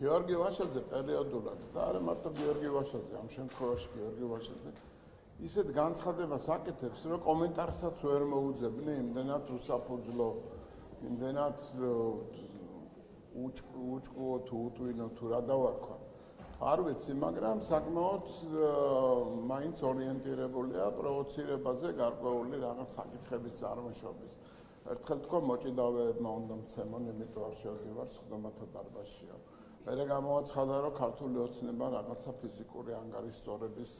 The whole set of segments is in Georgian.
გიორგი ვაშაძე პერიოდულად და არა მარტო გიორგი ვაშაძე, ამ შემთხვევაში გიორგი ვაშაძე ისეთ განცხადებას აკეთებს, რომ კომენტარსაც ვერ მოუძებნი, იმდენად უსაფუძვლო, იმდენად უჭკუო თუ უტვინო თუ რა დავარქვა. არ ვიცი, მაგრამ საკმაოდ მაინც ორიენტირებულია პროვოცირებაზე გარკვეული რაღაც საკითხების წარმოშობის. ერთხელ თქვა მოჭიდავეებმა უნდა მცემონ, იმიტომ არ შევდივარ სხდომათა დარბაზშიო. მერე გამოაცხადა, რომ ქართული ოცნება რაღაცა ფიზიკური ანგარიშწორების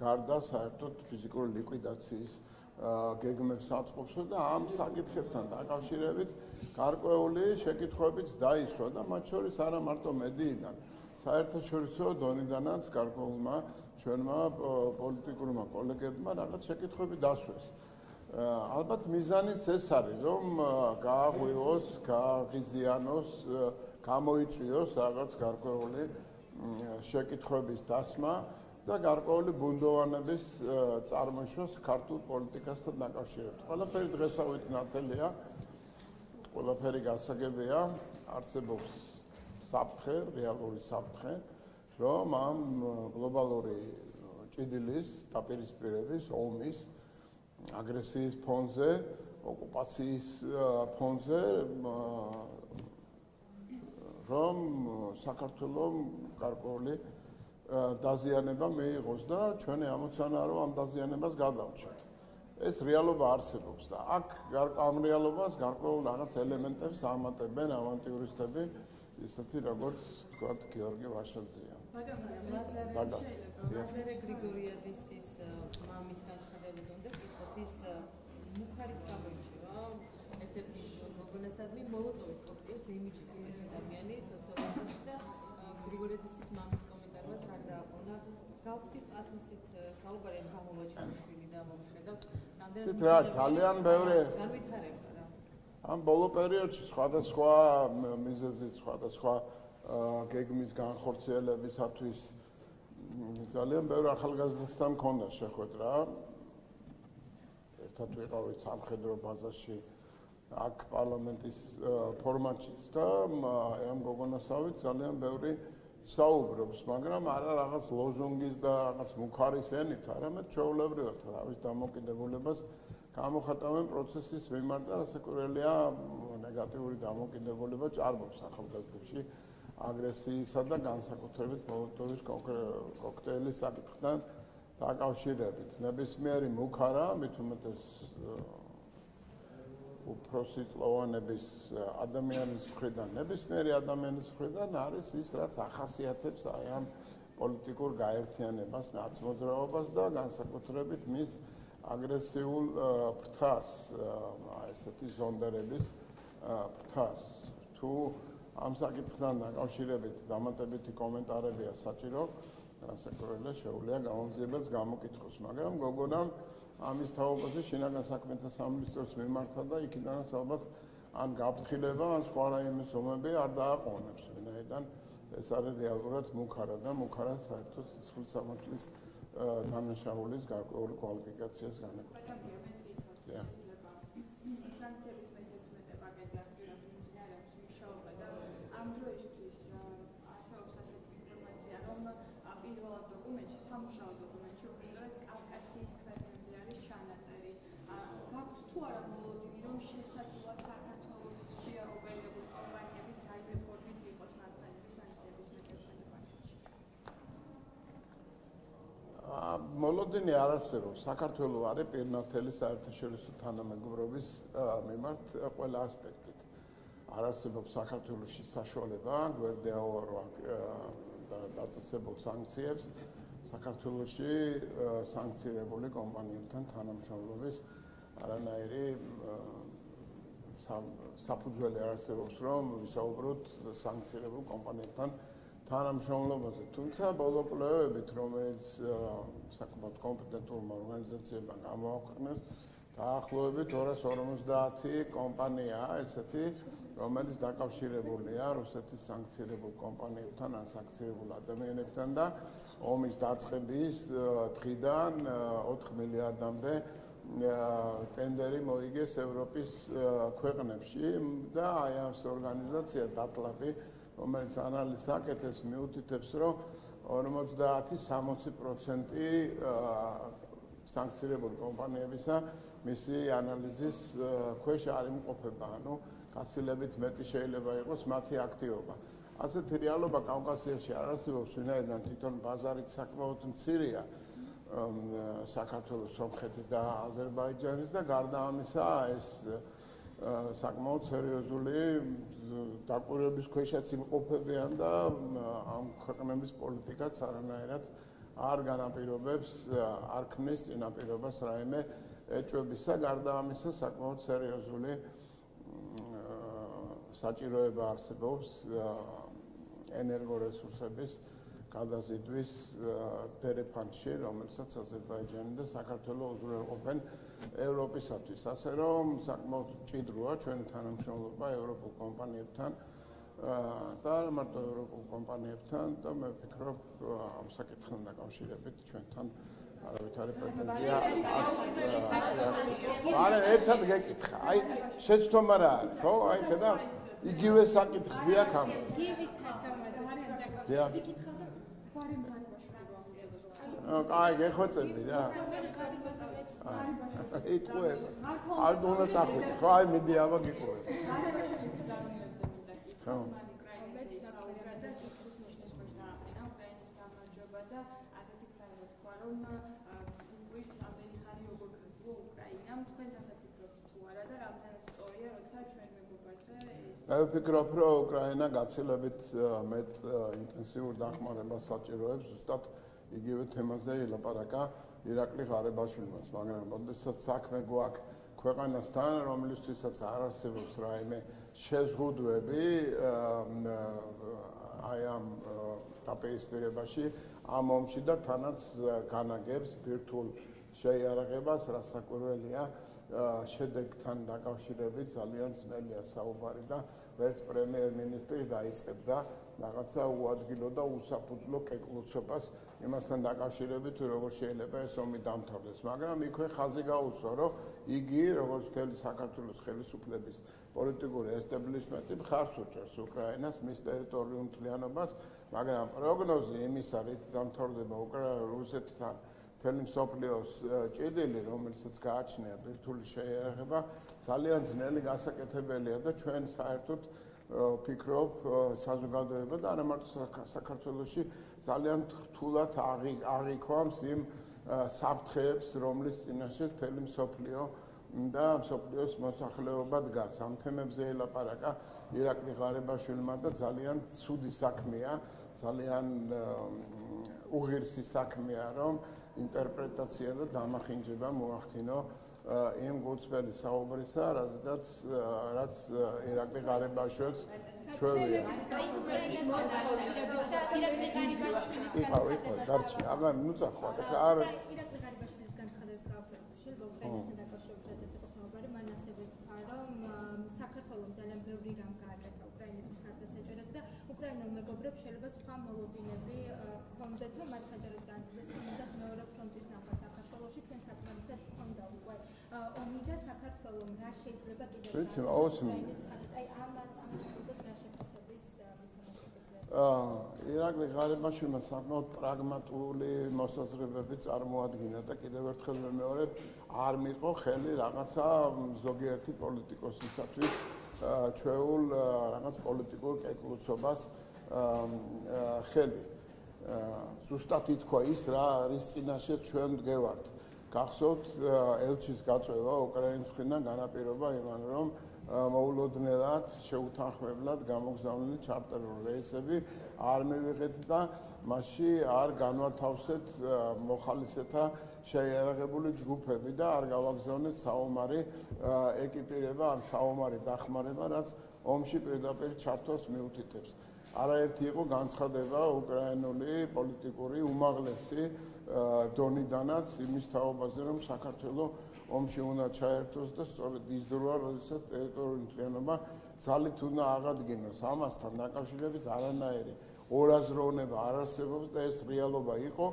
გარდა საერთოდ ფიზიკური ლიკვიდაციის გეგმებს აწყობს და ამ საკითხებთან დაკავშირებით გარკვეული შეკითხვებიც დაისვა და მათ შორის არა მარტო მედიიდან საერთაშორისო დონიდანაც გარკვეულმა ჩვენმა პოლიტიკურმა კოლეგებმა რაღაც შეკითხვები დასვეს. ალბათ მიზანიც ეს არის, რომ გააღვივოს, გააღიზიანოს, გამოიწვიოს რაღაც გარკვეული შეკითხვების დასმა და გარკვეული ბუნდოვანების წარმოშოს ქართულ პოლიტიკასთან დაკავშირებით. ყველაფერი დღესავით ნათელია. ყველაფერი გასაგებია. არსებობს საფრთხე, რეალური საფრთხე, რომ ამ გლობალური ჭიდილის დაპირისპირების ომის აგრესიის ფონზე, ოკუპაციის ფონზე რომ საქართველოს გარკვეული დაზიანება მიიღოს და ჩვენი ამოცანა რომ ამ დაზიანებას გადავჭრით. ეს რეალობა არსებობს და აქ ამ რეალობას გარკვეულ რაღაც ელემენტებს ამატებენ ავანტიურისტები, ისეთი როგორც თქვა გიორგი ვაშაძეა. მაგრამ ლაზარე გრიგორიადისის მამის განცხადების უნდა კითხოთ ის მუხარით გამოიჩინა ერთ-ერთი გოგონასადმი მოლოტოვის კოქტეილს იმიჯება ეს ადამიანი სოციალურ და გრიგორიადისის მამის კომენტარმა არ დააყონა გავსი პათოსით საუბარი გამოვაჩინა და მომხედავთ რამდენი ცით რა ძალიან ბევრი განვითარება რა. ამ ბოლო პერიოდში სხვადასხვა მიზეზით სხვადასხვა გეგმის განხორციელებისათვის ძალიან ბევრი ახალგაზრდასთან მქონდა შეხვედრა. ერთად ვიყავით სამხედრო ბაზაში აქ პარლამენტის ფორმატშიც და ამ გოგონასავით ძალიან ბევრი საუბრობს, მაგრამ არა რაღაც ლოზუნგის და რაღაც მუხარის ენით, არამედ ჩაოლებრივად თავის დამოკიდებულებას გამოხატავენ პროცესის მიმართ და რასაკვირველია ნეგატიური დამოკიდებულება ჭარბობს ახალგაზრდებში აგრესიისა და განსაკუთრებით მოლოტოვის კოქტეილის საკითხთან დაკავშირებით. ნებისმიერი მუხარა, მით უმეტეს უფროსი წლოვანების ადამიანის მხრიდან, ნებისმიერი ადამიანის მხრიდან არის ის, რაც ახასიათებს აი ამ პოლიტიკურ გაერთიანებას, ნაცმოძრაობას და განსაკუთრებით მის აგრესიულ ფრთას, აი ესეთი ზონდერების ფრთას. თუ ამ საკითხთან დაკავშირებით დამატებითი კომენტარებია საჭირო, განსაკუთრებით შეუძლია გამომძიებელს გამოკითხოს, მაგრამ გოგონამ ამის თაობაზე შინაგან საქმეთა სამინისტროს მიმართა და იქიდანაც ალბათ ან გაფრთხილება ან სხვა რაიმე ზომები არ დააყოვნებს ვინაიდან. ეს არის რეალურად მუხარა და მუხარა საერთოდ სისხლის სამართლის დანაშაულის გარკვეული კვალიფიკაციას განეკუთვნება. სანქციების მეტი პაკეტი აქტიურად მიმდინარეობს მუშაობა და ამ დროისთვის არსებობს ასეთი ინფორმაცია რომ პირველ დოკუმენტში სამუშაო დოკუმენტში უბრალოდ კავკასიის ქვეყნებზე არის ჩანაწერი. გაქვს თუ არა მოლოდინი რომ შესაძლოა საქართველოს შეაუღებელი კომპანიებიც რაიმე ფორმით იყოს ნაცნობი სანქციების მეთოდებში. აა მოლოდინი არ არსებობს. საქართველოს არის პირნათელი საერთაშორისო თანამეგობრობის მიმართ ყველა ასპექტით. არ არსებობს საქართველოსში საშუალება გვერდეაო და დაწესებულ სანქციებს საქართველოსში სანქცირებული კომპანიებთან თანამშრომლობის არანაირი საფუძველი არსებობს რომ ვისაუბროთ სანქცირებულ კომპანიებთან თანამშრომლობაზე. თუმცა ბოლო კვლევებით რომელიც საკმაოდ კომპეტენტურმა ორგანიზაციებმა გამოაქვეყნეს დაახლოებით 250 კომპანია ესეთი რომელიც დაკავშირებულია რუსეთის სანქცირებულ კომპანიებთან ან სანქცირებულ ადამიანებთან და ომის დაწყების დღიდან 4 მილიარდამდე ტენდერი მოიგეს ევროპის ქვეყნებში და აი ამ ორგანიზაცია დატლაბი რომელიც ანალიზს აკეთებს, მიუთითებს, რომ 50-60% სანქცირებული კომპანიებისა მისი ანალიზის ქვეშ არ იმყოფება, ანუ გაცილებით მეტი შეიძლება იყოს მათი აქტივობა. ასეთი რეალობა კავკასიაში არ არსებობს, ვინაიდან თვითონ ბაზარით საკმაოდ მცირეა. საქართველოს, სომხეთი და აზერბაიჯანის და გარდა ამისა ეს საკმაოდ სერიოზული დაკვირვების ქვეშაც იმყოფებიან და ამ ქვეყნების პოლიტიკაც არანაირად არ განაპირობებს არ ქმნის წინაპირობას რაიმე ეჭვებისა გარდა ამისა საკმაოდ სერიოზული საჭიროება არსებობს ენერგორესურსების გადაზიდვის დერეფანში, რომელსაც აზერბაიჯანი და საქართველოს უზრუნველყოფენ ევროპისათვის. ასე რომ საკმაოდ ჭიდროა ჩვენ თანამშრომლობა ევროპულ კომპანიებთან და მარტო ევროპულ კომპანიებთან და მე ვფიქრობ ამ საკითხთან დაკავშირებით ჩვენთან არავითარი პრეტენზია არა ერთად გეკითხა. აი შეცდომა რა არის ხო? აი ხედა იგივე საკითხზე აქ ამ დიახ აი გეხოცები რა იტყვე არ უნდა წახვიდე ხო აი მიდი აბა გიყვე ხო. რომ ის ამდენი ხანი როგორ გწვო უკრაინამ თქვენ ასაფიქროთ თუ არა და რამდენად სწორია როცა ჩვენ მეგობარზე მე ვფიქრობ რომ უკრაინა გაცილებით მეტ ინტენსიურ დახმარებას საჭიროებს ზუსტად იგივე თემაზე ელაპარაკა ირაკლი ღარებაშვილმაც, მაგრამ როდესაც საქმე გვაქვს ქვეყანასთან, რომლისთვისაც არ არსებობს რაიმე შეზღუდვები აი ამ დაპირისპირებაში ამ ომში და თანაც განაგებს ბირთულ შეიარაღებას, რასაკვირველია შედეგთან დაკავშირებით ძალიან ძნელია საუბარი და ვერც პრემიერ-მინისტრი დაიწყებდა რაღაცა უადგილო და უსაფუძვლო კეკლუცობას იმასთან დაკავშირებით როგორ შეიძლება ეს ომი დამთავრდეს. მაგრამ იქვე ხაზი გაუსვა რომ იგი როგორც მთელი საქართველოს ხელისუფლების პოლიტიკური ესტაბლიშმენტი ხარს უჭერს უკრაინას მის ტერიტორიულ მთლიანობას მაგრამ პროგნოზი იმისა რით დამთავრდება უკრაინა რუსეთთან მთელი მსოფლიოს ჭიდილი რომელსაც გააჩნია ბირთვული შეიარაღება ძალიან ძნელი გასაკეთებელია და ჩვენ საერთოდ ფიქრობ საზოგადოება და არა მარტო საქართველოსში ძალიან რთულად აღიქვამს იმ საფრთხეებს, რომლის წინაშე თელი მსოფლიო და მსოფლიოს მოსახლეობა დგას. ამ თემებზე ელაპარაკა ირაკლი ღარებაშვილმა და ძალიან ცუდი საქმეა, ძალიან უღირსი საქმეა, რომ ინტერპრეტაცია და დამახინჯება მოახდინო იმ გულწრფელი საუბრისა, რაზედაც რაც ირაკლი ღარებაშვილს ჩვევია. იხა, იხა, დარჩი, აბა ნუ წახვა, ხა არ ირაკლი ღარებაშვილის განცხადებს გავწერთ. შეიძლება უკრაინასთან დაკავშირებით რასაც იყო საუბარი, მან ასევე თქვა, რომ საქართველოს ძალიან ბევრი რამ გააკეთა უკრაინის მხარდას ეჭერათ და უკრაინელ მეგობრებს შეიძლება სხვა მოლოდინები ჰქონდეთ, რომ მათ საჯაროდ ვიცი, აუსმი. აი ამას ამას რა შეფასების აა ირაკლი ღარებაშვილმა საკმაოდ პრაგმატული მოსაზრებები წარმოადგინა და კიდევ ერთხელ ვიმეორებ, არ მიყო ხელი რაღაცა ზოგიერთი პოლიტიკოსისათვის ჩვეულ რაღაც პოლიტიკურ კეკლუცობას ხელი. ზუსტად ითქვა ის რა არის წინაშე ჩვენ მდგევართ. გახსოვთ ელჩის გაწევა უკრაინის მხრიდან განაპირობა იმან რომ მოულოდნელად შეუთანხმებლად გამოგზავნილი ჩარტერული რეისები არ მივიღეთ და მასში არ განვათავსეთ მოხალისეთა შეიარაღებული ჯგუფები და არ გავაგზავნეთ საომარი ეკიპირება ან საომარი დახმარება რაც ომში პირდაპირ ჩართოს მიუთითებს. არაერთი იყო განცხადება უკრაინული პოლიტიკური უმაღლესი დონიდანაც იმის თაობაზე რომ საქართველოს ომში უნდა ჩაერთოს და სწორედ ის დროა როდესაც ტერიტორიული მთლიანობა ძალით უნდა აღადგინოს ამასთან დაკავშირებით არანაირი ორაზროვნება არ არსებობს და ეს რეალობა იყო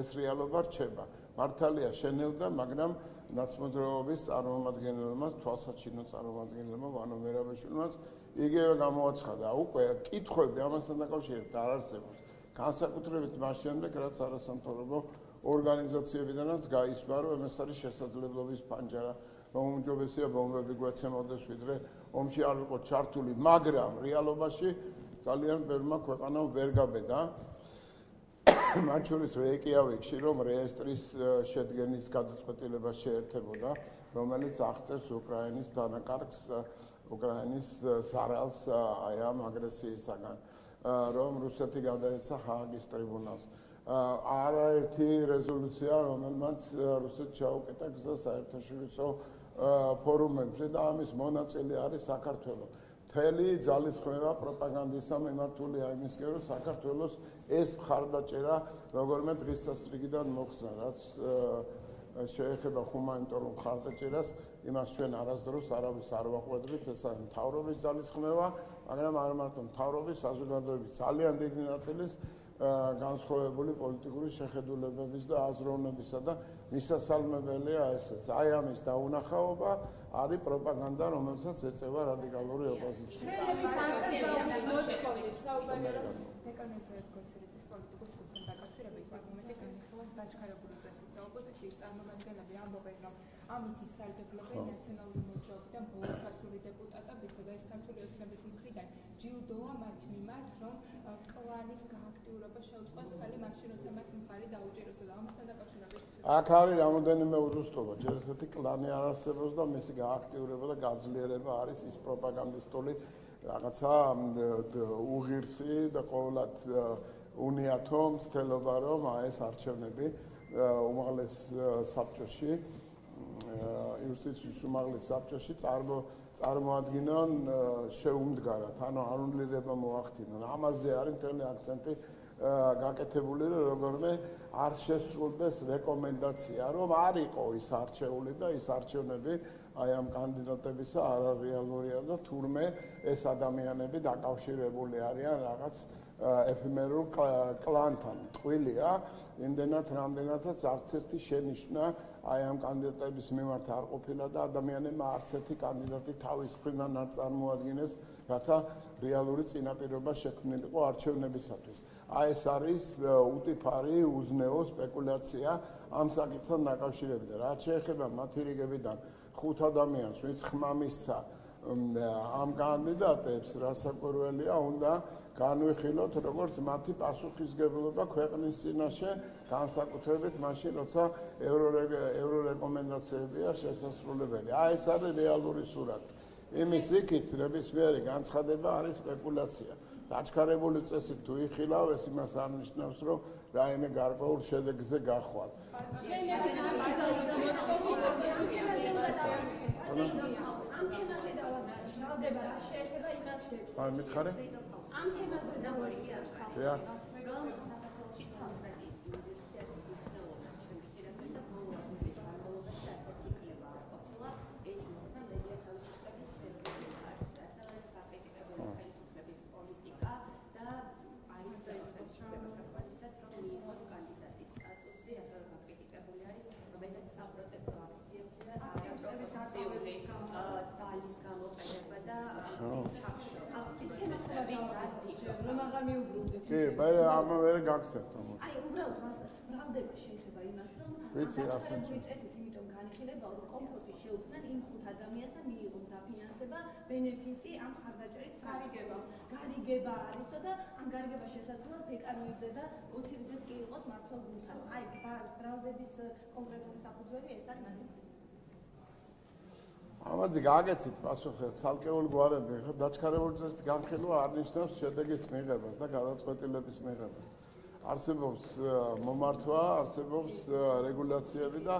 ეს რეალობა რჩება მართალია შენელდა მაგრამ ნაცმოძრაობის წარმომადგენლებმა, თვალსაჩინო წარმომადგენლებმა, ვანო მერაბეშვილმაც იგივე გამოაცხადა. უკვე კითხვები ამასთან დაკავშირებით არ არსებობს. განსაკუთრებით მას შემდეგ, რაც არასამთავრობო ორგანიზაციებიდანაც გაისმა, რომ ეს არის შესაძლებლობის პანჯარა, რომ უმჯობესია ბომბები გვეცემოდეს, ვიდრე. ომში არ იყო ჩართული, მაგრამ რეალობაში ძალიან ბევრმა ქვეყანამ ვერ გაბედა. მათ შორის რეიკიავიკში, რომ რეესტრის შედგენის გადაწყვეტილება შეერთებოდა, რომელიც აღწერს უკრაინის დანაკარგს უკრაინის ზარალს აი ამ აგრესიისაგან, რომ რუსეთი გადაეცა ჰააგის ტრიბუნალს. არაერთი რეზოლუცია, რომელმაც რუსეთს ჩაუკეტა გზა საერთაშორისო ფორუმებზე და ამის მონაწილე არის საქართველოს. თელი ძალისხმევა პროპაგანდისა მიმართულია იმისკენ, რომ საქართველოს ეს მხარდაჭერა როგორმე დღისასწრიგიდან მოხსნა, რაც შეეხება ჰუმანიტარულ მხარდაჭერას, იმას ჩვენ არასდროს არავის არ ვაყვედრით, ეს არის მთავრობის ძალისხმევა, მაგრამ არ მარტო მთავრობის, საზოგადოების ძალიან დიდი ნაწილის განსხვავებული პოლიტიკური შეხედულებების და აზროვნებისა და მისასალმებელია ესეც. აი ამის დაუნახაობა არის პროპაგანდა, რომელსაც ეწევა რადიკალური ოპოზიცია. ჩვენი სანქციების მოთხოვნით საუბარია რომ დეკანოზე კონცერტის პოლიტიკურ ჯგუფთან დაკავშირებით არგუმენტი განიხილავს დაჩქარებული წესით და ოპოზიციის წარმომადგენლები ამბობენ რომ ამით ისარგებლობენ ნაციონალური მოძრაობიდან ბოლოს გასული დეპუტატებისა და ეს ქართული ოცნების ჯილდოა მათ მიმართ, რომ კლანის გააქტიურება შეუწყოს ხელი მაშინ, როცა მათ მხარი დაუჭიროს და ამასთან დაკავშირებით. აქ არის რამოდენიმე უზუსტობა, შეიძლება კლანი არ არსებობს და მისი გააქტიურება და გაძლიერება არის ის პროპაგანდისტული რაღაცა უღირსი და ყოველად უნიათო მცდელობა, რომ აი ეს არჩევნები უმაღლეს საბჭოში იუსტიციის უმაღლეს საბჭოში წარმო წარმოადგენენ შეუმდგარად, ანუ ანულირება მოახდინონ. ამაზე არის მთელი აქცენტი გაკეთებული, რომ როგორმე არ შესრულდეს რეკომენდაცია, რომ არ იყო ის არჩეული და ის არჩევნები აი ამ კანდიდატებისა არ არის რეალურია და თურმე ეს ადამიანები დაკავშირებული არიან რაღაც ეფემერულ კლანთან. ტყუილია, იმდენად რამდენადაც არც ერთი შენიშვნა აი ამ კანდიდატების მიმართ არ ყოფილა და ადამიანებმა არც ერთი კანდიდატი თავის მხრიდან არ წარმოადგენეს, რათა რეალური წინაპირობა შექმნილიყო არჩევნებისათვის. აი ეს არის უტიფარი, უზნეო სპეკულაცია ამ საკითხთან დაკავშირებით. რაც შეეხება მათი რიგებიდან ხუთ ადამიანს, ვინც ხმამისცა ამ კანდიდატებს, რასაკვირველია, უნდა განვიხილოთ როგორც მათი პასუხისგებლობა ქვეყნის წინაშე განსაკუთრებით მაშინ როცა ევრორეკომენდაციებია შესასრულებელი. აი ეს არის რეალური სურათი. იმის იქით ნებისმიერი განცხადება არის სპეკულაცია. დაჩქარებული წესი თუ იხილავ ეს იმას არნიშნავს რომ რაიმე გარკვეულ შედეგზე გახვალ. ამ თემაზე დავაბრალდება რა შეეხება იმას ვეთქვი. აი მითხარე? ამ თემაზე არ ხარ. რომ საქართველოს თანხმობის ინდექსების მნიშვნელობა ჩვენს სირაკული და ბოლოს ის განმავლობაში ასეთი იქნება. ყოფილა ეს მოხდა მედია თავისუფლების შესწავლის არის. ასე არის საკრიტიკებული ხელისუფლების პოლიტიკა და აი წელიწადს რომ საკუთრებისად რომ მიიღოს კანდიდატის სტატუსი, ასე რომ საკრიტიკებული არის, რომელიც საპროტესტო აქციებზე და არაპროფესიული ძალის გამოყენება და ჩახშობა. ის თემასები რომ აღარ მიუბრუნდეთ. კი, მე გაქცევთ ამას. აი, უბრალოდ მას ბრალდება შეიძლება იმას, რომ ვიცი ასე წესით, იმიტომ განიხილება, რომ კომფორტი შეუქმნან იმ ხუთ ადამიანს და მიიღონ დაფინანსება, ბენეფიტი ამ ხარდაჭერის გარიგება. გარიგება არისო და ამ გარიგება შესაძლოა დეკანოიძე და გოცირიძეც კი იყოს მართლა გულთან. აი, ბრალდების კონკრეტული საფუძველი ეს არის მათი ამაზე გააგეცით პასუხი ცალკეულ გვარები ხო დაჩქარებული წესით განხილვა არნიშნავს შედეგის მიღებას და გადაწყვეტილების მიღებას არსებობს მომართვა არსებობს რეგულაციები და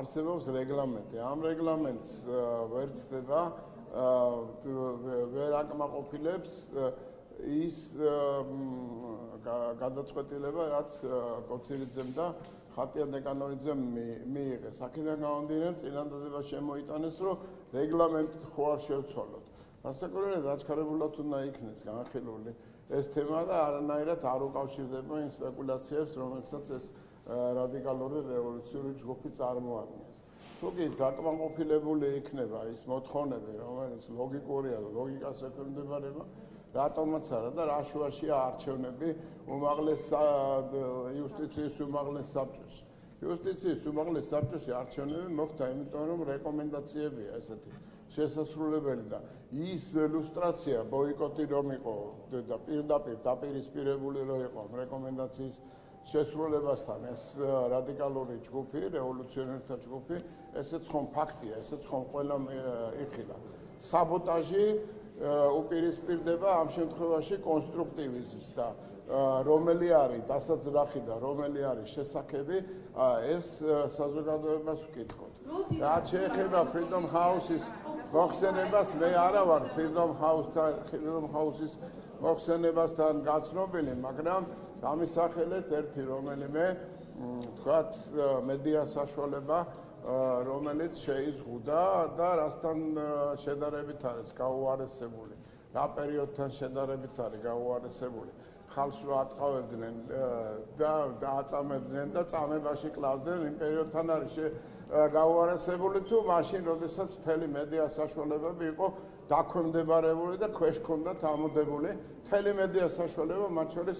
არსებობს რეგლამენტი ამ რეგლამენტს ვერ ცდება ვერ აკმაყოფილებს ის გადაწყვეტილება რაც კოცირიძემ და ხატიან დეკანოიძემ მიიღეს. აქედან გამომდინარე, წინანდადება შემოიტანეს, რომ რეგლამენტი ხო არ შევცვალოთ. გასაკუთრებით დაჩქარებულად უნდა იქნეს განხილული ეს თემა და არანაირად არ უკავშირდება იმ სპეკულაციებს, რომელსაც ეს რადიკალური რევოლუციური ჯგუფი წარმოადგენს. თუ კი დაკმაყოფილებული იქნება ის მოთხოვნები, რომელიც ლოგიკურია ლოგიკას ექვემდებარება, რატომაც არა და რა შუაშია არჩევნები უმაღლეს იუსტიციის უმაღლეს საბჭოში. იუსტიციის უმაღლეს საბჭოში არჩევნები მოხდა, იმიტომ რომ რეკომენდაციებია ესეთი შესაძლებელი და ის ილუსტრაცია ბოიკოტი რომ იყო და პირდაპირ დაპირისპირებული რომ იყო რეკომენდაციის შესრულებასთან ეს რადიკალური ჯგუფი, რევოლუციონერთა ჯგუფი, ესეც ხომ ფაქტია, ესეც ხომ ყველა იხილა. საბოტაჟი უპირისპირდება ამ შემთხვევაში კონსტრუქტივიზმს და რომელი არის დასაძრახი და რომელი არის შესაძები, ეს საზოგადოებას ვკითხოთ. რაც შეეხება Freedom House-ის მოხსენებას, მე არა ვარ Freedom House-თან, Freedom House-ის მოხსენებასთან გაცნობილი, მაგრამ დამისახელეთ ერთი რომელიმე თქვათ მედია საშუალება რომელიც შეიზღუდა და რასთან შედარებით არის გაუარესებული. რა პერიოდთან შედარებით არის გაუარესებული? ხალხს რა ატყავებდნენ და დააწამებდნენ და წამებაში კლავდნენ იმ პერიოდთან არის გაუარესებული თუ მაშინ როდესაც მთელი მედია საშუალებები იყო დაქვემდებარებული და ქვეშ ქონდათ ამოდებული მთელი მედია საშუალება მათ შორის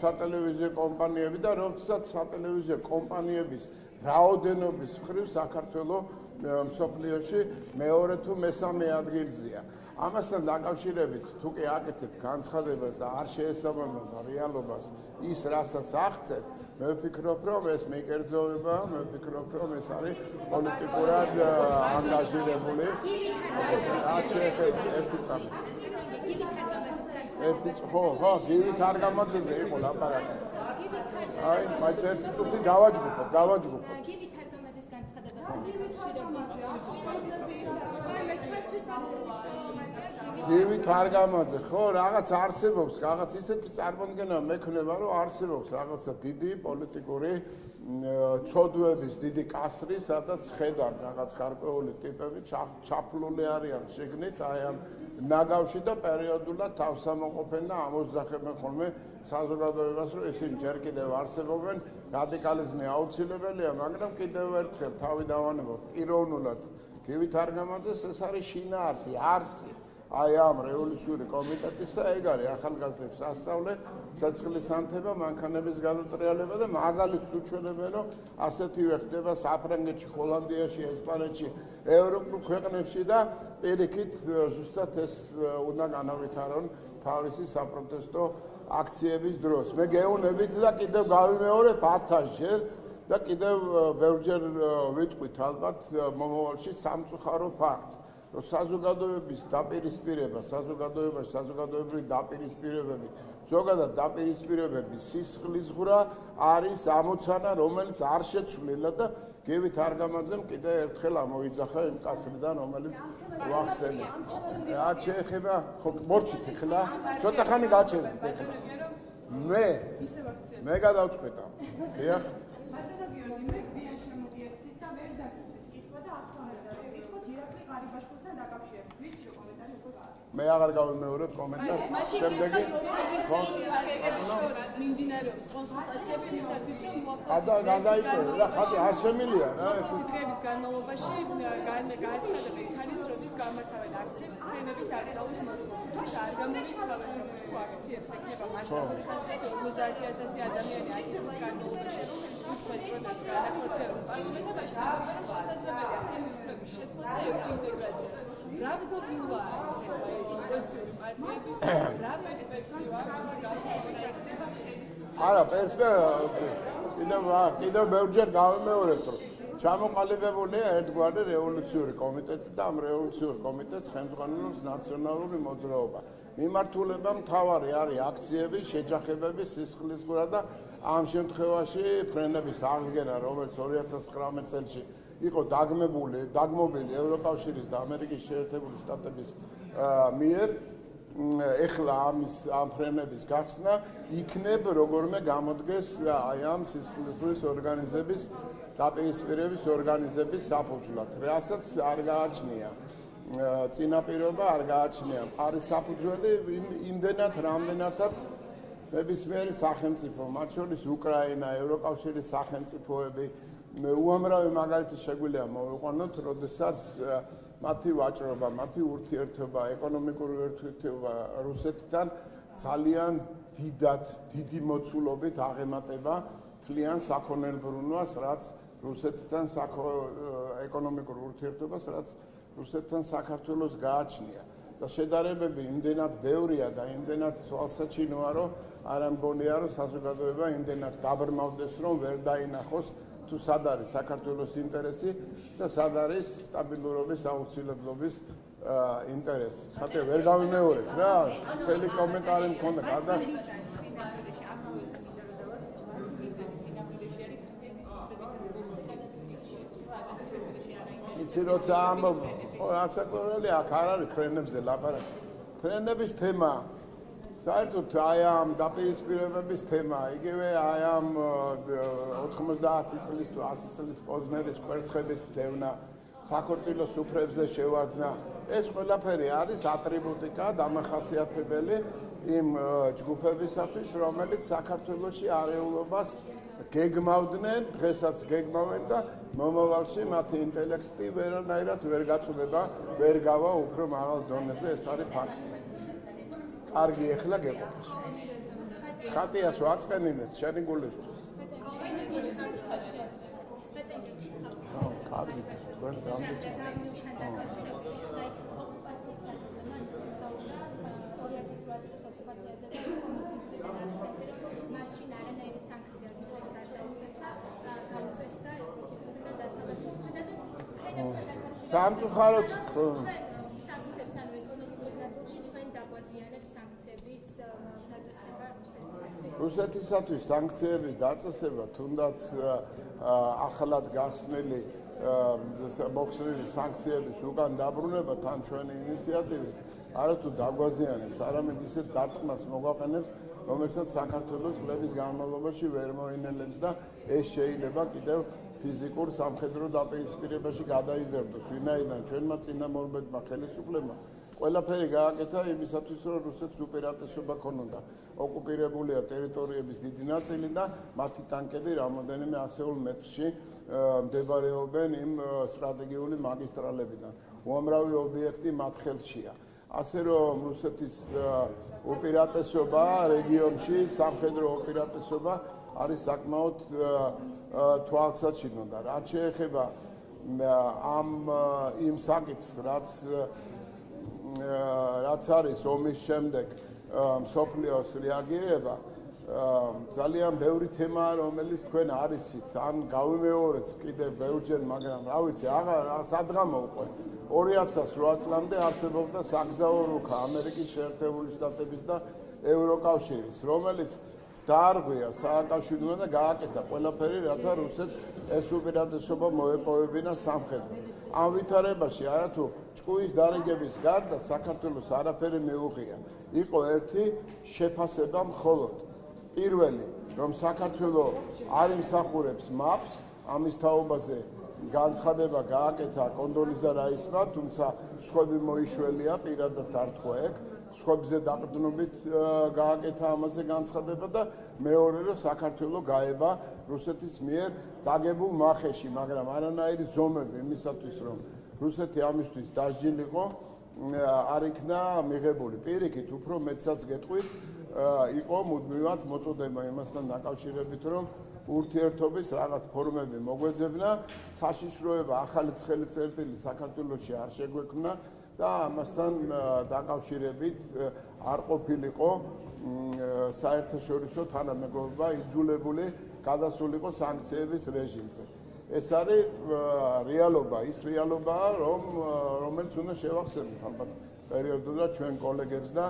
სატელევიზიო კომპანიები და როდესაც სატელევიზიო კომპანიების რაოდენობის მხრივ საქართველოს მსოფლიოში მეორე თუ მესამე ადგილზეა. ამასთან დაკავშირებით თუ კი აკეთებ განცხადებას და არ შეესაბამება რეალობას ის რასაც აღწევ, მე ვფიქრობ რომ ეს მეკერძოება, მე ვფიქრობ რომ ეს არის პოლიტიკურად ანგაჟირებული. რაც შეეხება ერთი წამი. ერთი ხო, ხო, გივით არ გამოწესე იყო ლაპარაკი. აი, მაინც ერთი წუთი დავაჯგუფოთ, დავაჯგუფოთ. გივით არ გამოწესე, ხო, რაღაც არსებობს, რაღაც ისეთი წარმოქმნა მექნება, რომ არსებობს რაღაცა დიდი პოლიტიკური ჩოდვების დიდი კასრი, სადაც ხედავ რაღაც გარკვეული ტიპები ჩაფლული არიან შეგნით, აი ამ ნაგავში და პერიოდულად თავს ამოყოფენ და ამოსახებენ ხოლმე საზოგადოებას, რომ ისინი ჯერ კიდევ არსებობენ, რადიკალიზმი აუცილებელია, მაგრამ კიდევ ერთხელ თავი დავანებოთ, პიროვნულად გივით არ გამოწეს, ეს არის შინაარსი, არსი. აი ამ რევოლუციური კომიტეტისა ეგ არის ახალგაზრდებს ასწავლე ცეცხლის ანთება მანქანების განუტრიალება და მაგალითს უჩვენებენ რომ ასეთივე ხდება საფრანგეთში, ჰოლანდიაში, ესპანეთში, ევროპულ ქვეყნებში და პირიქით ზუსტად ეს უნდა განავითარონ თავისი საპროტესტო აქციების დროს. მე გეუბნებით და კიდევ გავიმეორებ 1000-ჯერ და კიდევ ბევრჯერ ვიტყვით ალბათ მომავალში სამწუხარო ფაქტს. რომ საზოგადოების დაპირისპირება, საზოგადოებაში საზოგადოებრივი დაპირისპირებები, ზოგადად დაპირისპირებები სისხლისღვრა არის ამოცანა, რომელიც არ შეცვლილა და გევით არგამაძემ კიდე ერთხელ ამოიძახა იმ კასრიდან, რომელიც ვახსენე. რაც შეეხება ხო მორჩით ახლა, ცოტა ხანი გაჩერდი. მე მე გადავწყვეტა. დიახ. მე აღარ გავიმეორებ კომენტარს. შემდეგი კონსულტაციების მიმდინარეობს კონსულტაციები იმისათვის რომ მოახდინოს ადა გადაიწევ რა ხათი არ შემილია რა დღეების განმავლობაში გააცხადება იქანის როდის გამართავენ აქციებს ფრენების აკრძალვის მოთხოვნით არ გამოიცხავენ თუ აქციებს ექნება ხასიათი 50000 ადამიანი აქციების განმავლობაში რომ უცხოეთ პროტესტს განახორციელოს პარლამენტებაში ამიტომ შესაძლებელია ხელისუფლების შეცვლას და ევროინტეგრაციას რა არის ეს ოპოზიციური პარტიების რა პერსპექტივა აქვს გასაგებია? არა პერსპექტივა კიდევ კიდევ ბევრჯერ გავიმეორებთ რომ ჩამოყალიბებულია ერთგვარი რევოლუციური კომიტეტი და ამ რევოლუციური კომიტეტს ხელმძღვანელობს ნაციონალური მოძრაობა. მიმართულება მთავარი არის აქციები, შეჯახებები, სისხლისღვრა და ამ შემთხვევაში ფრენების აღდგენა, რომელიც 2019 წელს იყო დაგმებული, დაგმობილი ევროკავშირის და ამერიკის შეერთებული შტატების მიერ ეხლა ამის ამ ფრენების გახსნა იქნებ როგორმე გამოდგეს აი ამ სისხლის ორგანიზების დაპირისპირების ორგანიზების საფუძვლად. რასაც არ გააჩნია წინაპირობა, არ გააჩნია პარის საფუძველი იმდენად, რამდენადაც ნებისმიერი სახელმწიფო, მათ შორის უკრაინა, ევროკავშირის სახელმწიფოები უამრავი მაგალითი შეგვიძლია მოვიყვანოთ, როდესაც მათი ვაჭრობა, მათი ურთიერთობა, ეკონომიკური ურთიერთობა რუსეთთან ძალიან დიდად, დიდი მოცულობით აღემატება თლიან საქონელ ბრუნვას, რაც რუსეთთან საქო ეკონომიკურ ურთიერთობას, რაც რუსეთთან საქართველოს გააჩნია. და შედარებები იმდენად ბევრია და იმდენად თვალსაჩინოა, რომ არ ამგონია, რომ საზოგადოება იმდენად დაბრმავდეს, რომ ვერ დაინახოს თუ სად არის საქართველოს ინტერესი და სად არის სტაბილურობის აუცილებლობის ინტერესი. ხათე ვერ გავიმეორებ რა, წელი კომენტარი მქონდა, გადა იცი როცა ამბობ ასაკურველი აქ არ არის ფრენებზე ლაპარაკი. ფრენების თემა საერთოდ აი ამ დაპირისპირებების თემა იგივე აი ამ 90 წლის თუ 100 წლის პოზნერის კვერცხებით თემა საქორწილო სუფრებზე შევარდნა ეს ყველაფერი არის ატრიბუტიკა დამახასიათებელი იმ ჯგუფებისათვის რომელიც საქართველოსი არეულობას გეგმავდნენ დღესაც გეგმავენ და მომავალში მათი ინტელექტი ვერანაირად ვერ გაწუდება, ვერ გავა უფრო მაღალ დონეზე, ეს არის ფაქტი. კარგი, ახლა გეყოფს. ხატიას ვაწყენინეთ შენი გულისთვის. კარგი, თქვენ სამბუთი. სამწუხაროდ სანქციებს ანუ ეკონომიკურ ნაწილში ჩვენ დაგვაზიანებს სანქციების დაწესება რუსეთისათვის. სანქციების დაწესება თუნდაც ახალად გახსნილი მოხსნილი სანქციების უკან დაბრუნება თან ჩვენი ინიციატივით არათუ დაგვაზიანებს, არამედ ისეთ დარტყმას მოგვაყენებს, რომელსაც საქართველოს წლების განმავლობაში ვერ მოინელებს და ეს შეიძლება კიდევ ფიზიკურ სამხედრო დაპირისპირებაში გადაიზარდოს, ვინაიდან ჩვენმა წინამორბედმა ხელისუფლებმა ყველაფერი გააკეთა იმისათვის, რომ რუსეთს უპირატესობა ქონოდა. ოკუპირებულია ტერიტორიების დიდი ნაწილი და მათი ტანკები რამოდენიმე ასეულ მეტრში მდებარეობენ იმ სტრატეგიული მაგისტრალებიდან. უამრავი ობიექტი მათ ხელშია. ასე რომ რუსეთის უპირატესობა რეგიონში, სამხედრო უპირატესობა არის საკმაოდ თვალსაჩინო და რაც შეეხება ამ იმ საკითხს, რაც რაც არის ომის შემდეგ სოფლიოს რეაგირება ძალიან ბევრი თემაა რომელიც თქვენ არიცით ან გავიმეორეთ კიდე ბევრჯერ მაგრამ რა ვიცი აღარ სადღამო უკვე 2008 წლამდე არსებობდა საგზაო რუქა ამერიკის შეერთებული შტატების და ევროკავშირის რომელიც დაარღვია სააკაშვილმა და გააკეთა. ყველაფერი რათა რუსეთს ეს უპირატესობა მოეპოვებინა სამხედრო ამ ვითარებაში არათუ ჭკუის დარიგების გარდა საქართველოს არაფერი მეუღია. იყო ერთი შეფასება მხოლოდ. პირველი რომ საქართველოს არ იმსახურებს მაპს ამის თაობაზე განცხადება გააკეთა კონდოლიზა რაისმა, თუმცა სხვები მოიშველია პირადად ართვა ეგ, სხვებზე დაყრდნობით გააკეთა ამაზე განცხადება და მეორე რომ საქართველოს გაება რუსეთის მიერ დაგებულ მახეში, მაგრამ არანაირი ზომები იმისათვის რომ რუსეთი ამისთვის დაჟილიყო არ იქნა მიღებული. პირიქით, უფრო მეცაც გეტყვით, იყო მუდმივად მოწოდება იმასთან დაკავშირებით, რომ ურთიერთობის რაღაც ფორმები მოგვეძებნა, საშიშროება ახალი ცხელი წერტილი საქართველოსში არ შეგვექმნა და ამასთან დაკავშირებით არ ყოფილიყო საერთაშორისო თანამეგობრობა იძულებული გადასულიყო სანქციების რეჟიმზე. ეს არის რეალობა, ის რეალობაა, რომ რომელიც უნდა შევახსენოთ ალბათ პერიოდულად ჩვენ კოლეგებს და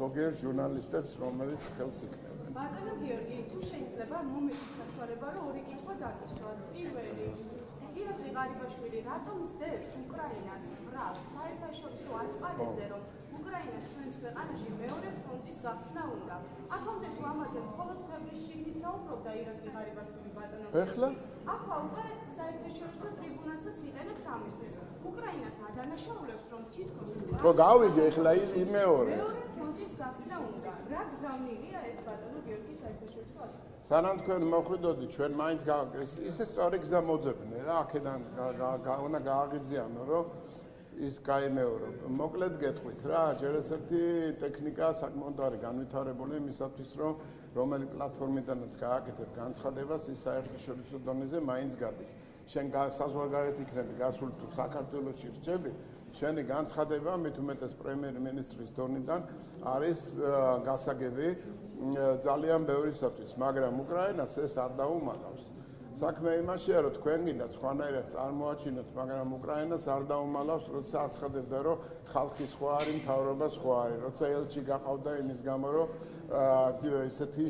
ზოგიერთ ჟურნალისტებს, რომელიც ხელს იკრება. ბატონო გიორგი, თუ შეიძლება მომეცი საშუალება, რომ ორი კითხვა დაგისვათ. პირველი, ირაკლი ღარიბაშვილი რატომ ზდებს უკრაინას ბრალს საერთაშორისო ასპარეზზე, რომ უკრაინას ჩვენს ქვეყანაში მეორე ფრონტის გახსნა უნდა? აქამდე თუ ამაზე მხოლოდ ქვეყნის შიგნით საუბრობდა ირაკლი ღარიბაშვილი ბატონო. ეხლა? ახლა უკვე საერთაშორისო ტრიბუნალსაც იყენებს ამისთვის. უკრაინას ადანაშაულებს, რომ თითქოს უკრაინა ხო, გავიგე, ეხლა იმეორე. მეორე ფრონტის გახსნა უნდა. რა გზავნილია ეს ბატონო გიორგი საერთაშორისო ასპარეზზე? სანამ თქვენ მოხვიდოდი, ჩვენ მაინც ისე სწორი გზა მოძებნე რა, აქედან უნდა გააღიზიანო, რომ ის გაიმეორო. მოკლედ გეტყვით რა, ჯერ ეს ერთი ტექნიკა საკმაოდ არის განვითარებული იმისათვის, რომ რომელი პლატფორმიდანაც გააკეთებ განცხადებას, ის საერთაშორისო დონეზე მაინც გადის. შენ საზღვარგარეთ იქნები გასული თუ საქართველოსში რჩები, შენი განცხადება მით უმეტეს პრემიერ-მინისტრის დონიდან არის გასაგები ძალიან ბევრისათვის, მაგრამ უკრაინას ეს არ დაუმალავს. საქმე იმაშია, რომ თქვენ გინდა სხვანაირად წარმოაჩინოთ, მაგრამ უკრაინას არ დაუმალავს, როცა აცხადებდა, რომ ხალხი სხვა არის, მთავრობა სხვა არის. როცა ელჩი გაყავდა იმის გამო, რომ აა ესეთი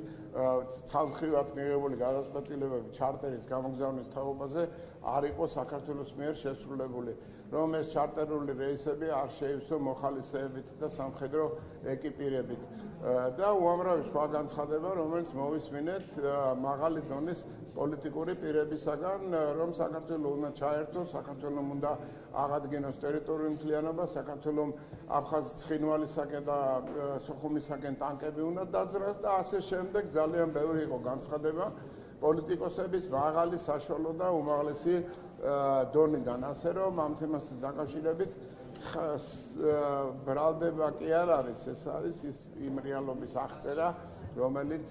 ცალმხრივად მიღებული გადაწყვეტილებები ჩარტერის გამოგზავნის თაობაზე არ იყო საქართველოს მიერ შესრულებული. რომ ეს ჩარტერული რეისები არ შეივსო მოხალისეებით და სამხედრო ეკიპირებით და უამრავი სხვა განცხადება რომელიც მოვისმინეთ მაღალი დონის პოლიტიკური პირებისაგან რომ საქართველოს უნდა ჩაერთოს საქართველოს უნდა აღადგინოს ტერიტორიული მთლიანობა საქართველოს აფხაზ ცხინვალისაკენ და სოხუმისაკენ ტანკები უნდა დაძრას და ასე შემდეგ ძალიან ბევრი იყო განცხადება პოლიტიკოსების მაღალი საშუალო და უმაღლესი დონიდან. ასე რომ ამ თემასთან დაკავშირებით ბრალდება კი არ არის ეს არის ის იმ რეალობის აღწერა რომელიც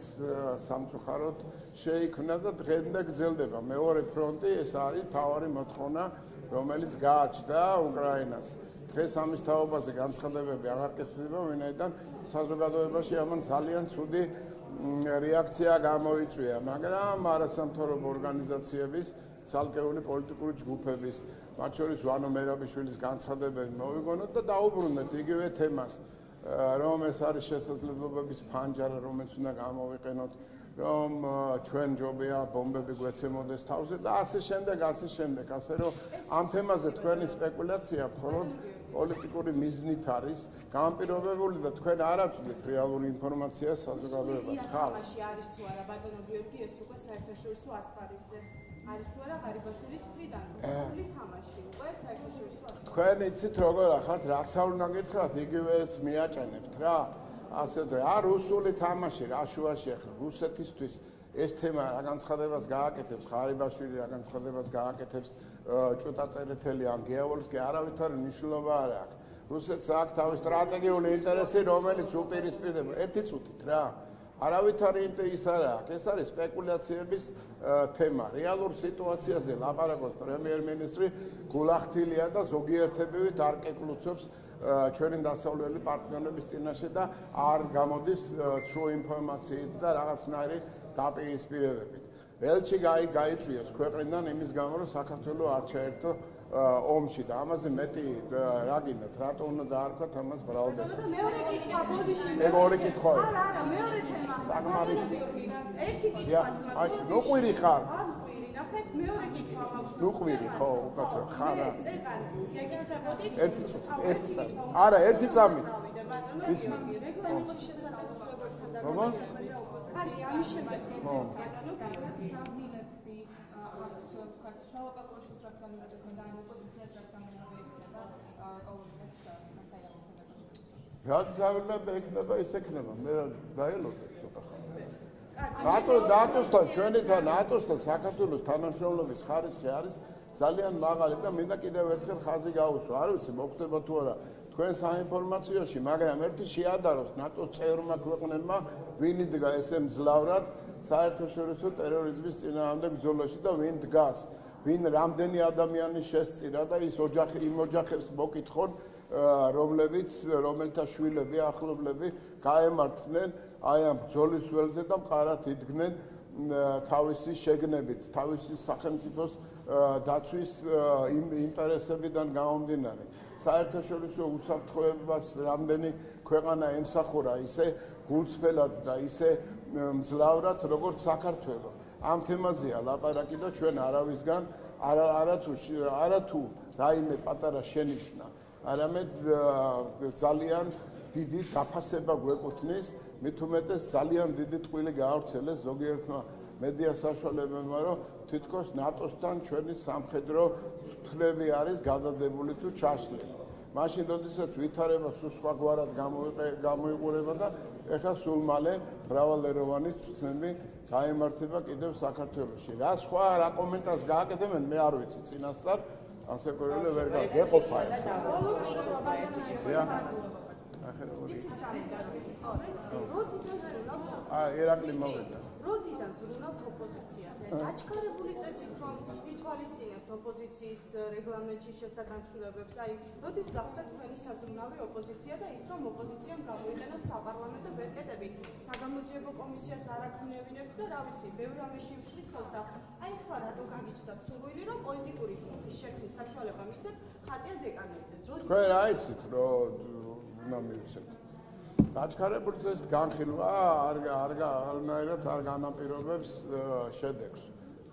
სამწუხაროდ შეიქმნა და დღემდე გრძელდება. მეორე ფრონტი ეს არის თავარი მოთხოვნა რომელიც გააჩნდა უკრაინას. დღეს ამის თაობაზე განცხადებები აღარ კეთდება ვინაიდან საზოგადოებაში ამან ძალიან ცუდი რეაქცია გამოიწვია მაგრამ არასამთავრობო ორგანიზაციების ცალკეული პოლიტიკური ჯგუფების, მათ შორის ვანო მერაბიშვილის განცხადებები მოვიგონოთ და დაუბრუნდეთ იგივე თემას, რომ ეს არის შესაძლებლობების ფანჯარა, რომელიც უნდა გამოვიყენოთ, რომ ჩვენ ჯობია ბომბები გვეცემოდეს თავზე და ასე შემდეგ, ასე შემდეგ, ასე რომ ამ თემაზე თქვენი სპეკულაცია მხოლოდ პოლიტიკური მიზნით არის გამპირობებული და თქვენ არ აწვდით რეალური ინფორმაცია საზოგადოებას ხალხს. ამაში არის თუ არა? ბატონო გიორგი ეს უკვე საერთაშორისო ასპარეზზე არის თუ არა ღარიბაშვილის მხრიდან? გული თამაში უკვე საერთაშორისო თქვენ იცით როგორ ახალ რასაულ ნაკითხად იგივეს მიაჭენებთ რა. ასე რა რუსული თამაში რა შუაში ახლა რუსეთისთვის ეს თემა რა განცხადებას გააკეთებს ღარიბაშვილი რა განცხადებას გააკეთებს ჭუტაწერეთელი ან გეავალსკი არავითარი მნიშვნელობა არ აქვს. რუსეთს აქვს თავის სტრატეგიული ინტერესი რომელიც უპირისპირდება. ერთი წუთით რა არავითარი ის არა აქვს. ეს არის სპეკულაციების თემა. რეალურ სიტუაციაზე ლაპარაკობს პრემიერ-მინისტრი გულახთილია და ზოგიერთებივით არ კეკლუცობს ჩვენი დასავლელი პარტნიორების წინაშე და არ გამოდის ცრუ ინფორმაციით და რაღაცნაირი დაპირისპირებებით. ელჩი გაიწვიეს ქვეყნიდან იმის გამო რომ საქართველოს არ ჩაერთო ომში და ამაზე მეტი რა გინდათ? რატო უნდა დაარქვათ ამას ბრალდება და მეორე კითხვა ბოდიში მე ორი კითხვა არა არა მეორე თემა. საგმარის ერთი კითხვაც მაქვს აი ნუ ყვირი ხარ. არ ყვირი ნახეთ მეორე კითხვა მაქვს. ნუ ყვირი ხო უკაცო ხარ ერთი ერთი წამი. არა ერთი წამი. ის რეკლამის შესაძლებლობებთან როგორ კარგი ამის შემდეგ. ბატონო სამინეთები აქვთ თქვა შალაპაკოშის სამინეთო ქონდა ამ ოპოზიციას რაც სამინეთო ექნება კოლუმბიას მანთაიავასთან დაკავშირებით რაც სამინეთო ექნება ის ექნება. მე დაელოდე ცოტა ხანი რატო დატოსთან ჩვენთან ნატოსთან საქართველოს თანამშრომლობის ხარისხი არის ძალიან მაღალი და მინდა კიდევ ერთხელ ხაზი გაუსვა. არ ვიცი მოხდება თუ არა. თქვენ საინფორმაციოში მაგრამ ერთი შეადაროს ნატოს წევრმა ქვეყნებმა ვინ იდგა ესე მძლავრად საერთაშორისო ტერორიზმის წინააღმდეგ ბრძოლაში და ვინ დგას ვინ რამდენი ადამიანი შესწირა და ის ოჯახი იმ ოჯახებს მოკითხონ რომლებიც რომელთა შვილები ახლობლები გაემართნენ აი ამ ბრძოლის ველზე და მყარად იდგნენ თავისი შეგნებით, თავისი სახელმწიფოს დაცვის ინტერესებიდან გამომდინარე. საერთაშორისო უსაფრთხოებას რამდენი ქვეყანა ემსახურა ისე გულწრფელად და ისე მძლავრად, როგორც საქართველო. ამ თემაზეა ლაპარაკი და ჩვენ არავისგან არა არა თუ არა თუ რაიმე პატარა შენიშვნა, არამედ ძალიან დიდი დაფასება გვეკუთვნის უმეტეს ძალიან დიდი ტყუილი გაავრცელეს ზოგიერთმა მედია საშუალებებმა, რომ თითქოს ნატოსთან ჩვენი სამხედრო თვლები არის გადადებული თუ ჩაშლილი. მაშინ როდესაც ვითარება სულ სხვაგვარად გამოიყურება და ეხლა სულ მალე მრავალეროვანი ცნები გაემართება კიდევ საქართველოში. რა სხვა რა კომენტარს გააკეთებენ მე არ ვიცი წინასწარ ასე ყოველდღე ვერ გაგეყოფა ეს. ახლა ორი. აა ერაკლი მოვიდა. როდიდან ზრუნავთ ოპოზიციაზე? დაჩქარებული წესით რომ ითვალისწინებთ ოპოზიციის რეგლამენტში შესაძლებლობებს, აი, როდის გახდა თქვენი საზრუნავი ოპოზიცია და ის რომ ოპოზიციამ გამოიყენა საპარლამენტო ბერკეტები, საგამოძიებო კომისიას არ აკვნევინებთ და რა ვიცი, ბევრ რამეში უშლით ხელს და აი ხლა რატო გაგიჩნდათ სურვილი რომ პოლიტიკური ჯგუფის შექმნის საშუალება მიცეთ ხატია დეკანეიძეს? როდის თქვენ რა იცით რომ უნდა მივცეთ? დაჩქარებული წესით განხილვა არ არ არნაირად არ განაპირობებს შედეგს.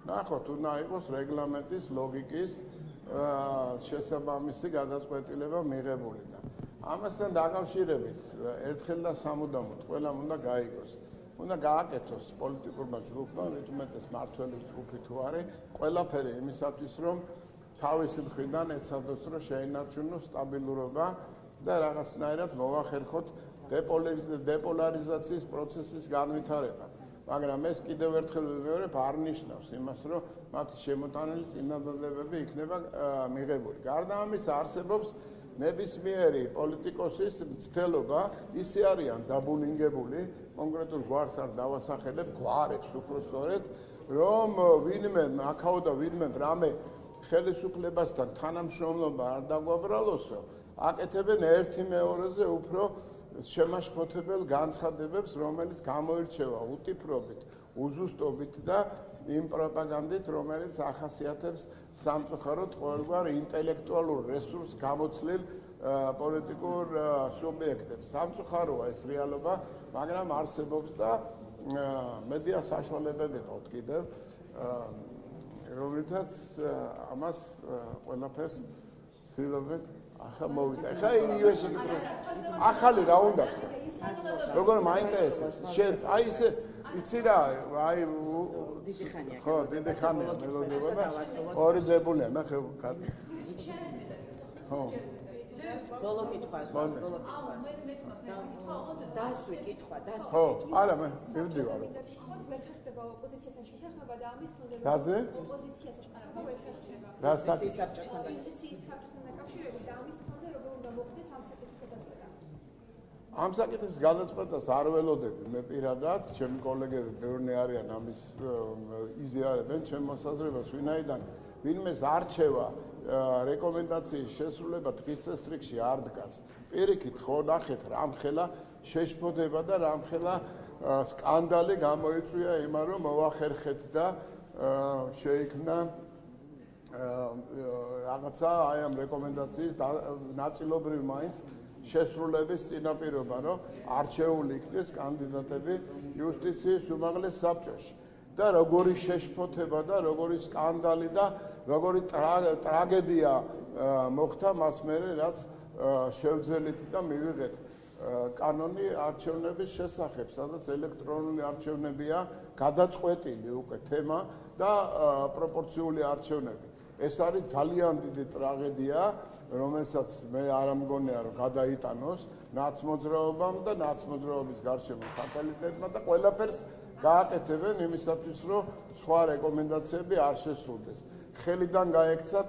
ნახოთ, უნდა იყოს რეგლამენტის ლოგიკის შესაბამისი გადაწყვეტილება მიღებული და ამასთან დაკავშირებით ერთხელ და სამუდამოდ ყველამ უნდა გაიგოს. უნდა გააკეთოს პოლიტიკურმა ჯგუფმა, მეტუმეტეს მართველი ჯგუფი თუ არის, ყველაფერი იმისათვის, რომ თავისი მხრიდან ეცადოს, რომ შეინარჩუნოს სტაბილურობა და რაღაცნაირად მოახერხოთ დეპოლარიზაციის პროცესის განვითარება. მაგრამ ეს კიდევ ერთხელ ვიმეორებ არ ნიშნავს იმას, რომ მათ შემოტანილი წინადადებები იქნება მიღებული. გარდა ამისა არსებობს ნებისმიერი პოლიტიკოსის მცდელობა, ისე არიან დაბუნინგებული, კონკრეტულ გვარს არ დავასახელებ, გვარებს უფრო სწორედ, რომ ვინმე აქაო და ვინმე რამე ხელისუფლებასთან თანამშრომლობა არ დაგვაბრალოსო, აკეთებენ ერთი მეორეზე უფრო შემაშფოთებელ განცხადებებს, რომელიც გამოირჩევა უტიფრობით, უზუსტობით და იმ პროპაგანდით, რომელიც ახასიათებს სამწუხაროდ ყოველგვარ ინტელექტუალურ რესურს გამოცლილ პოლიტიკურ სუბიექტებს. სამწუხაროა ეს რეალობა, მაგრამ არსებობს და მედია საშუალებები ყავთ კიდევ რომელთაც ამას ყველაფერს ცდილობენ ახლა მოვიდა. ხა იგივე შეკითხვა. ახალი რა უნდა ხო? როგორ მაინტერესებს? შენ აი ესე იცი რა, აი დიდი ხანია. ხო, დიდი ხანია მელოდება და ორი ძებულია, მე ხე კატი. ხო. ბოლო კითხვა, ბოლო კითხვა. დასვი კითხვა, დასვი. ხო, არა მე მივდივარ. ხოთ ვერ ხდება ოპოზიციასთან შეთანხმება და ამის ფონზე გაზე? ოპოზიციასთან შეთანხმება ვერ ხდება. რასთან? ოპოზიციის საბჭოსთან ოპოზიციის საბჭოსთან დაკავშირებით და ამის ფონზე როგორ უნდა მოხდეს ამ საკითხის გადაწყვეტა? ამ საკითხის გადაწყვეტას არ ველოდები მე პირადად, ჩემი კოლეგები ბევრნი არიან ამის იზიარებენ ჩემ მოსაზრებას, ვინაიდან ვინმეს არჩევა რეკომენდაციის შესრულება დღის წესრიგში არ დგას. პირიქით ხო ნახეთ რამხელა შეშფოთება და რამხელა სკანდალი გამოიწვია იმან რომ მოახერხეთ და შეიქმნა რაღაცა აი ამ რეკომენდაციის ნაწილობრივ მაინც შესრულების წინაპირობა, რომ არჩეული იქნეს კანდიდატები იუსტიციის უმაღლეს საბჭოში. და როგორი შეშფოთება და როგორი სკანდალი და როგორი ტრაგედია მოხდა მას მერე, რაც შევძელით და მივიღეთ კანონი არჩევნების შესახებ, სადაც ელექტრონული არჩევნებია გადაწყვეტილი უკვე თემა და პროპორციული არჩევნები. ეს არის ძალიან დიდი ტრაგედია, რომელსაც მე არ ამგონია რომ გადაიტანოს ნაცმოძრაობამ და ნაცმოძრაობის გარშემო სატელიტებმა და ყველაფერს გააკეთებენ იმისათვის, რომ სხვა რეკომენდაციები არ შესრულდეს. ხელიდან გაექცათ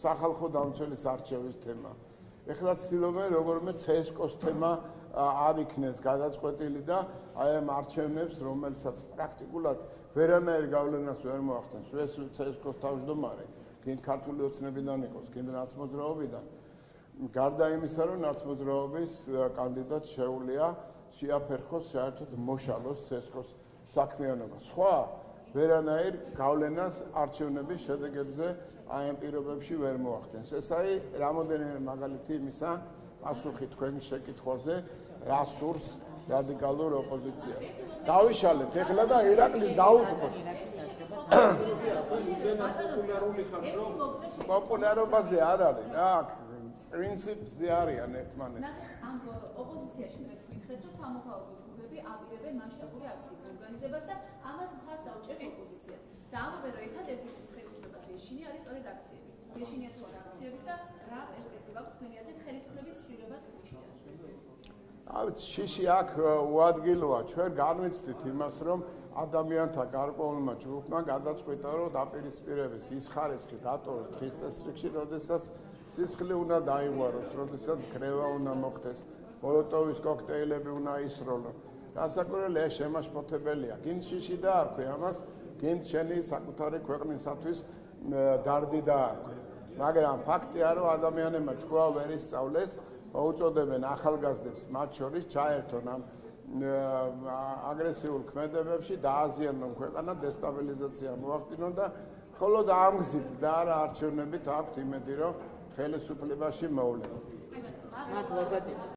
სახალხო დამცველის არჩევის თემა. ეხლა ცდილობენ როგორმე CSKO-ს თემა არ იქნეს გადაწყვეტილი და აი ამ არჩევნებს, რომელსაც პრაქტიკულად ვერანაირ გავლენას ვერ მოახდენს, ეს CSKO-ს თავმჯდომარე, კინ ქართული ოცნებიდან იყოს, კინ ნაცმოძრაობიდან. გარდა იმისა, რომ ნაცმოძრაობის კანდიდატ შეუულია შეაფერხოს საერთოდ მოშალოს CSKO-ს საქმიანობა. სხვა ვერანაირ გავლენას არჩევნების შედეგებზე აი ამ პირობებში ვერ მოახდენს. ეს არის რამოდენიმე მაგალითი იმისა, პასუხი თქვენი შეკითხვაზე, რა სურს რადიკალურ ოპოზიციას. დავიშალეთ ეხლა და ირაკლის დაუწყოთ. პოპულარობაზე არ არის რა, პრინციპზე არიან ერთმანეთი. ამ ოპოზიციაში დღეს მითხრეს, რომ სამოქალაქო ჯგუფები აპირებენ მასშტაბური აქციის ორგანიზებას და ამას მხარს დაუჭერს ოპოზიციას. და ამბობენ, რომ ერთადერთი ხელისუფლებას ეშინი არის სწორედ აქციები. გეშინიათ ხო რა აქციების და რა პერსპექტივა აქვს თქვენი აზრით ხელისუფლების ცვლილებას ავიც შიში აქ უადგილოა ჩვენ განვიცდით იმას რომ ადამიანთა გარკვეულმა ჯგუფმა გადაწყვიტა რომ დაპირისპირების ის ხარისხი დატოვოს დღის წესრიგში, როდესაც სისხლი უნდა დაიღვაროს, როდესაც კრევა უნდა მოხდეს, მოლოტოვის კოქტეილები უნდა ისროლო. განსაკუთრებით ეს შემაშფოთებელია. გინდ შიში დაარქვე ამას, გინდ შენი საკუთარი ქვეყნისათვის დარდი დაარქვე. მაგრამ ფაქტია რომ ადამიანებმა ჭკუა ვერ ისწავლეს მოუწოდებენ ახალგაზრდებს მათ შორის ჩაერთონ ამ აგრესიულ ქმედებებში დააზიანონ ქვეყანა დესტაბილიზაცია მოახდინონ და ხოლო და ამ გზით და არა არჩევნებით აქვთ იმედი რომ ხელისუფლებაში მოვლენ. მადლობა დიდი